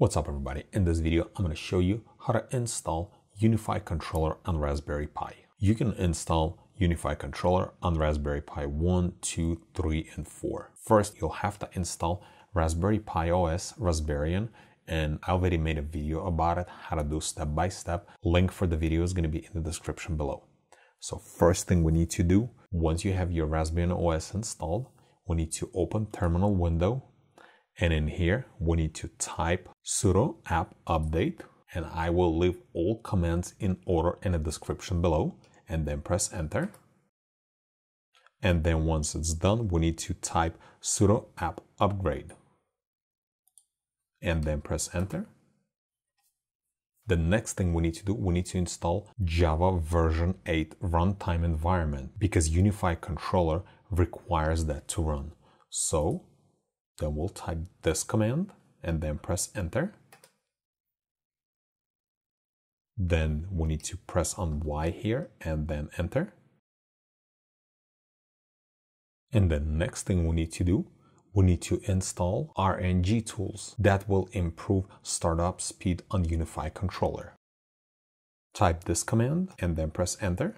What's up everybody? In this video, I'm going to show you how to install UniFi controller on Raspberry Pi. You can install UniFi controller on Raspberry Pi 1, 2, 3, and 4. First, you'll have to install Raspberry Pi OS Raspberry and I already made a video about it, how to do step by step. Link for the video is going to be in the description below. So first thing we need to do, once you have your Raspberry OS installed, we need to open terminal window and in here, we need to type sudo apt update and I will leave all commands in order in the description below and then press enter. And then once it's done, we need to type sudo apt upgrade and then press enter. The next thing we need to do, we need to install Java version 8 runtime environment because UniFi controller requires that to run. So then we'll type this command and then press enter. Then we need to press on Y here and then enter. And the next thing we need to do, we need to install RNG tools that will improve startup speed on UniFi controller. Type this command and then press enter.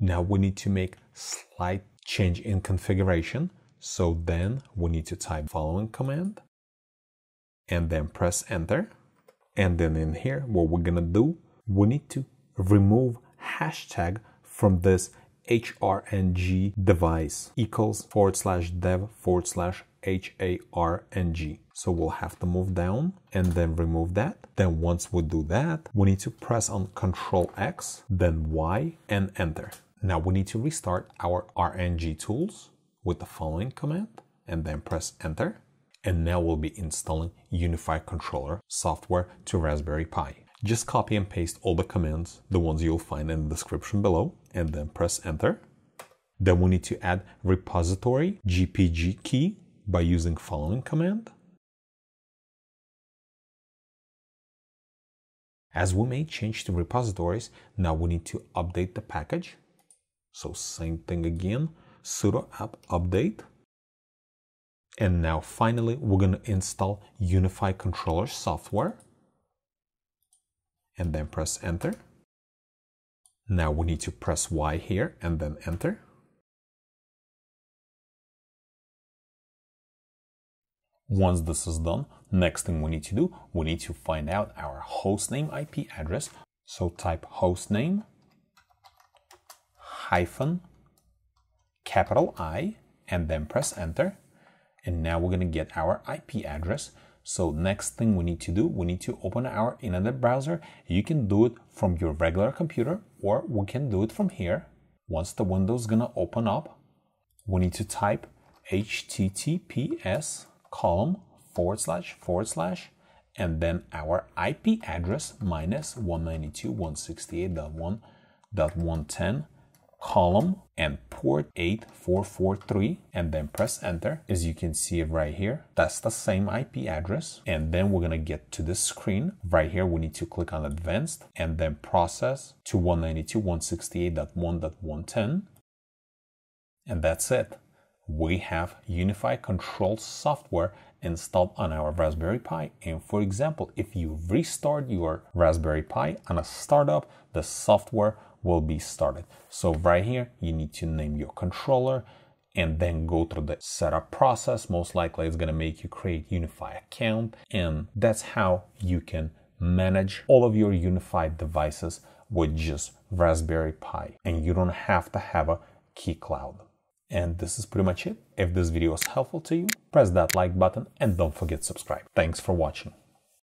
Now we need to make slight change in configuration so then we need to type following command and then press enter. And then in here, what we're gonna do, we need to remove hashtag from this HRNG device equals forward slash dev forward slash HARNG. So we'll have to move down and then remove that. Then once we do that, we need to press on Control X, then Y and enter. Now we need to restart our RNG tools with the following command and then press enter. And now we'll be installing UniFi controller software to Raspberry Pi. Just copy and paste all the commands, the ones you'll find in the description below, and then press enter. Then we need to add repository GPG key by using following command. As we made change to repositories, now we need to update the package. So same thing again, sudo apt update. And now finally, we're going to install UniFi controller software and then press enter. Now we need to press Y here and then enter. Once this is done, next thing we need to do, we need to find out our hostname IP address. So type hostname hyphen capital I and then press enter. And now we're going to get our IP address. So next thing we need to do, we need to open our internet browser. You can do it from your regular computer or we can do it from here. Once the window is going to open up, we need to type https column forward slash forward slash and then our IP address minus 192.168.1.110 column and port 8443 and then press enter. As you can see it right here that's the same IP address. And then we're gonna get to this screen right here. We need to click on advanced and then process to 192.168.1.110 and that's it. We have UniFi control software installed on our Raspberry Pi. And for example, if you restart your Raspberry Pi on a startup, the software will be started. So right here, you need to name your controller and then go through the setup process. Most likely it's gonna make you create UniFi account. And that's how you can manage all of your Unified devices with just Raspberry Pi. And you don't have to have a key cloud. And this is pretty much it. If this video was helpful to you, press that like button and don't forget to subscribe. Thanks for watching.